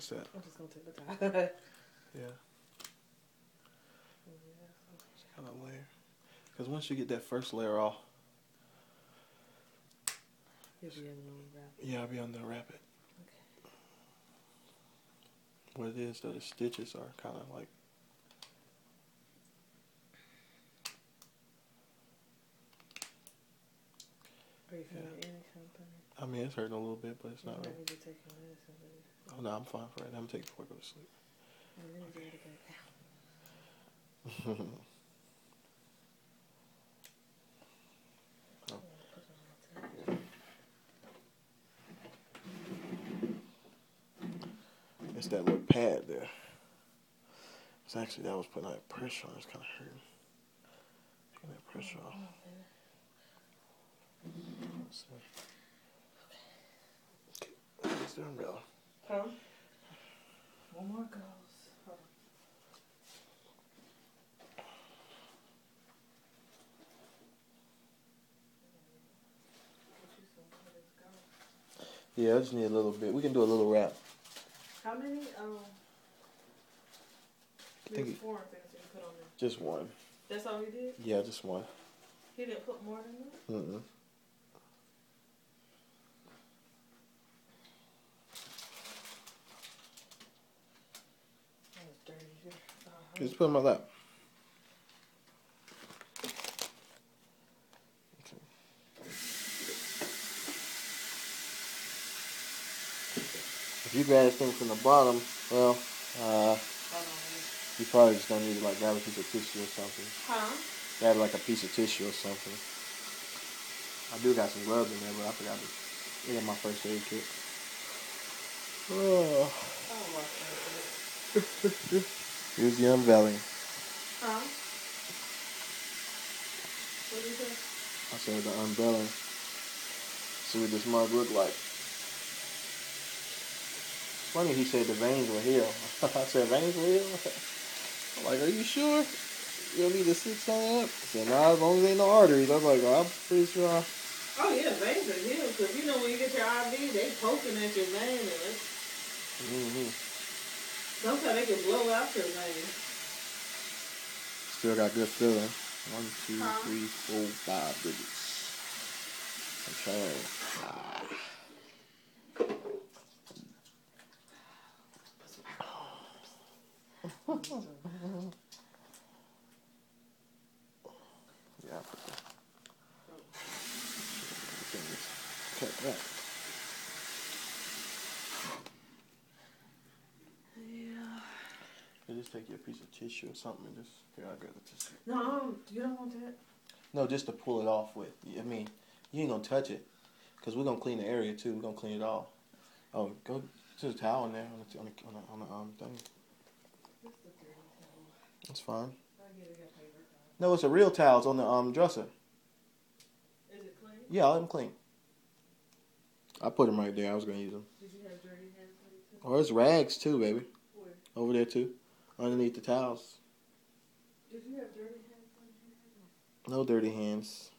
What's that? I'm just gonna take the time. Yeah. It's kind of layer. Because once you get that first layer off, You'll be able to wrap it. yeah, I'll be on the wrap it. Okay. What it is, though, the stitches are kind of like. Are you Yeah. feeling any something? I mean, it's hurting a little bit, but it's not Maybe really. taking medicine, Oh, no, I'm fine for it. I'm taking before I go to sleep. and then you do it again. Oh. Put it on my tab. It's that little pad there. It's actually that was putting that pressure on. It's kind of hurting. Taking that pressure off. So, okay, where's umbrella? Huh? One more goes. Hold on. Get you some credits, go. Yeah, I just need a little bit. We can do a little wrap. How many um I think these it- things you put on there? Just one. That's all he did? Yeah, just one. He didn't put more than that? Mm-mm. That was dirty. here. Uh-huh. Just put it in my lap. Okay. If you grab this thing from the bottom, well, uh, Hold you probably just gonna need to like grab a piece of tissue or something. Huh? Grab like a piece of tissue or something. I do got some gloves in there, but I forgot to get my first aid kit. Oh. Here's the unveiling. Huh? What did you say? I said the unveiling. See what this mug look like. Funny he said the veins were healed. I said veins were healed? I'm like, are you sure? You don't need to stick something up? He said, nah, as long as ain't no arteries. I was like, well, I'm pretty sure. I... Oh, yeah, veins are healed. Because, you know, when you get your IV, they poking at your vein. And it's, hmm sometimes they can blow out your vein. Still got good feeling. One, two, Huh? three, four, five digits. Okay. Ah. Yeah, I put that. Okay, yeah. Yeah. You just take your piece of tissue or something and just here I got the tissue. No, you don't want that. No, just to pull it off with. I mean, you ain't gonna touch it, cause we're gonna clean the area too. We're gonna clean it all. Oh, go to the towel in there on the on the on the, on the um thing. This is a towel. It's fine. I get it, paper towel. No, it's a real towel. It's on the um dresser. Is it clean? Yeah, I'll let them clean. I put them right there. I was gonna use them. Did you have dirty hands you? Oh, there's rags too, baby. Where? Over there too, underneath the towels. Did you have dirty hands on? No dirty hands.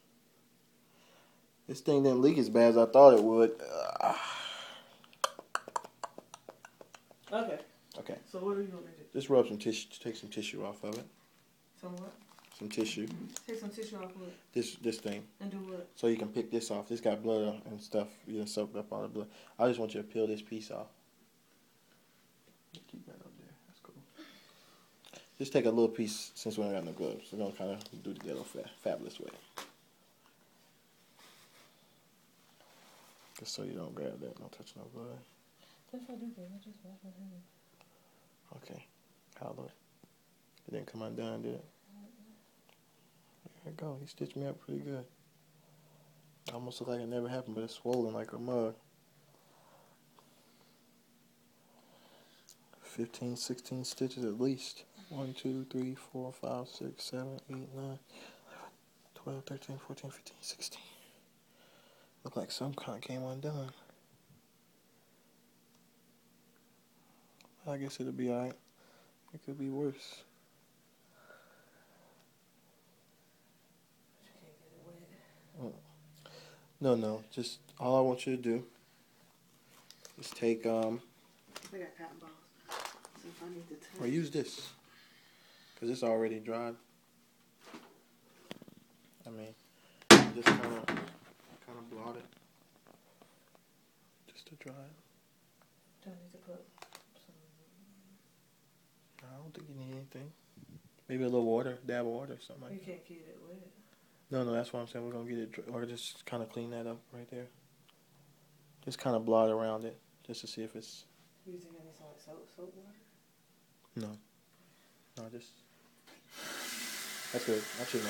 This thing didn't leak as bad as I thought it would. Okay. Okay, So what are you going to do? just rub some tissue. Take some tissue off of it. Some what? Some tissue. Take some tissue off of it This this thing. and do what? So you can pick this off. This got blood and stuff. You know, soaked up all the blood. I just want you to peel this piece off. Keep that up there. That's cool. Just take a little piece since we don't got no gloves. We're gonna kind of do it the ghetto fa- fabulous way. Just so you don't grab that. Don't touch no blood. That's what I do. I just wash my hands. Okay. How look? It didn't come undone, did it? There you go. He stitched me up pretty good. Almost look like it never happened, but it's swollen like a mug. 15, 16 stitches at least. 1, 2, 3, 4, 5, 6, 7, 8, 9, 11, 12, 13, 14, 15, 16. Look like some kind of came undone. I guess it'll be alright. It could be worse. But you can't get it wet. No, no. Just all I want you to do is take um I got cotton balls. See if I need to touch. Or use this. Because it's already dried. I mean, just kind of, kind of blot it. Just to dry it. Do I need to put some? I don't think you need anything. Maybe a little water, dab of water, something like You that. can't get it wet. No, no, that's what I'm saying. We're gonna get it, or just kind of clean that up right there. Just kind of blot around it, just to see if it's Using any sort of soap, soap water. no, no, just that's good. I should know.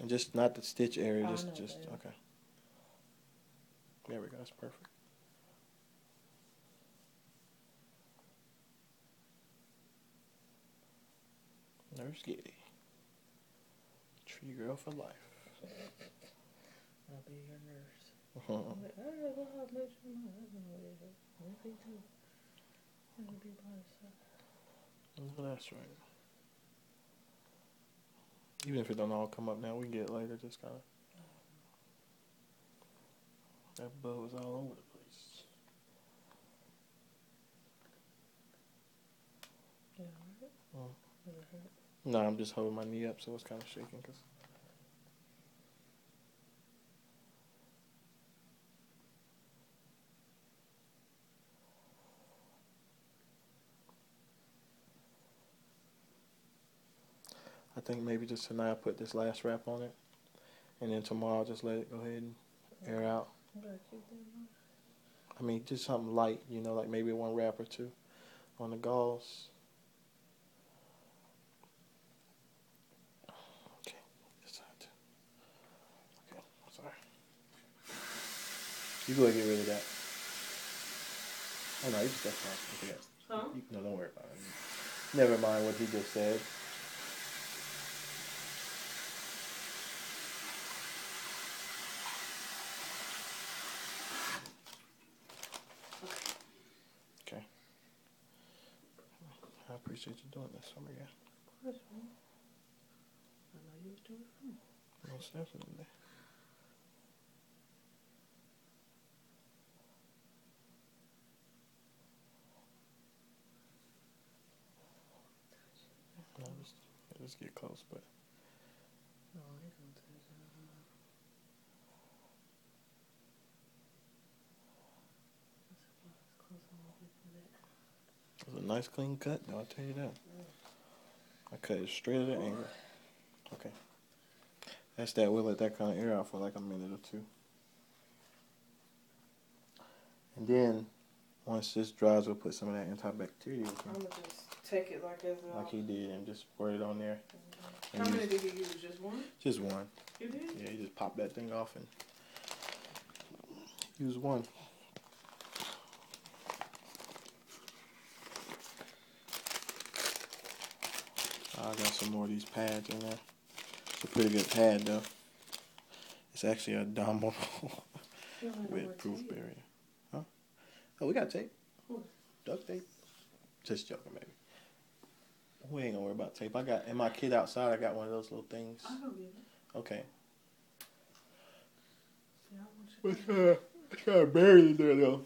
And just not the stitch area, just know, just babe. okay. There we go. That's perfect. Nurse Giddy. Tree girl for life. I'll be your nurse. Uh-huh. I'm like, well, I'll make sure my husband will be here. Maybe too. He'll be by his. Well, that's right. Even if it don't all come up now, we can get later. Just kind of. That bow is all over the place. Yeah, right? No, I'm just holding my knee up, so it's kind of shaking. Cause think maybe just tonight I'll put this last wrap on it, and then tomorrow I'll just let it go ahead and air out. You better keep that in mind. I mean, just something light, you know, like maybe one wrap or two on the gauze. Okay, this side too. Okay, sorry. You go ahead and get rid of that. Oh no, you just that's fine. Okay, Huh? you, no, don't worry about it. Never mind what he just said. Okay. I appreciate you doing this for me, yeah. Of course, man. I know you was doing it for me. Most definitely. Just, just get close, but No, I ain't gonna touch it. I don't know. That's about as close as I'm gonna get to that. It was a nice clean cut, though, I'll tell you that. I cut it straight at the angle. Okay. That's that. We'll let that kind of air out for like a minute or two. And then, once this dries, we'll put some of that antibacterial I'm gonna just take it like as a. like he did and just squirt it on there. Mm-hmm. How many did you use? Just one? Just one. You did? Yeah, you just pop that thing off and use one. I got some more of these pads in there. It's a pretty good pad though. It's actually a Domino You don't have no more with proof tape. barrier. Huh? Oh, we got tape. What? Duct tape. Just joking, baby. We ain't gonna worry about tape. I got in my kid outside. I got one of those little things. I'll go get it. Okay. See, I want you It's kind of, it's kind of buried in there though.